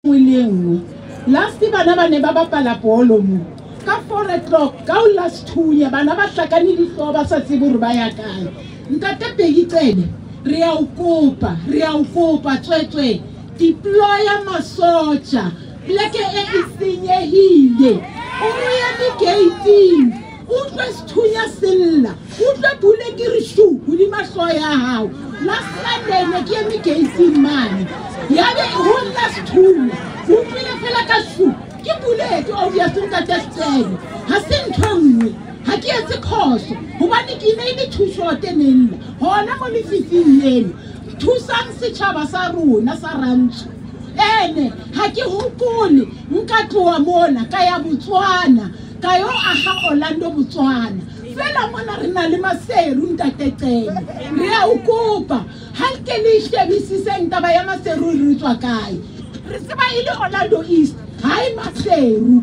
nngwe le e nngwe lasti bana ba ne ba bapala bolo mo ka four o'clock ka o last thunya bana ba tlakane ditloo ba sa tsebe gore ba ya kae ntate peki tsebe re ya o kopa re ya o kopa tswetswe deploya masoja pleke e e senyegile o mo ya digating utlwe sethunya sella utlwe bule ke re shu godima tlho ya gago la sadene ke eme gating mane yabe go nna sethunya utlwile fela ka shu ke bulete obviously ntate setene ga se ntho e nngwe ga ke etse khoso gobane ke ne e le thusote nenna gona mo lefifing leno thusang setšhaba sa rona sa rantsho ene ga ke gopole nka tloa mona ka ya botswana ka yo a ga orlando botswana fela mona re na le maseru ntateqene re a o kopa ga ke le shebisiseng taba ya maseru re tswa kae re tseba e le orlando east ga e maseru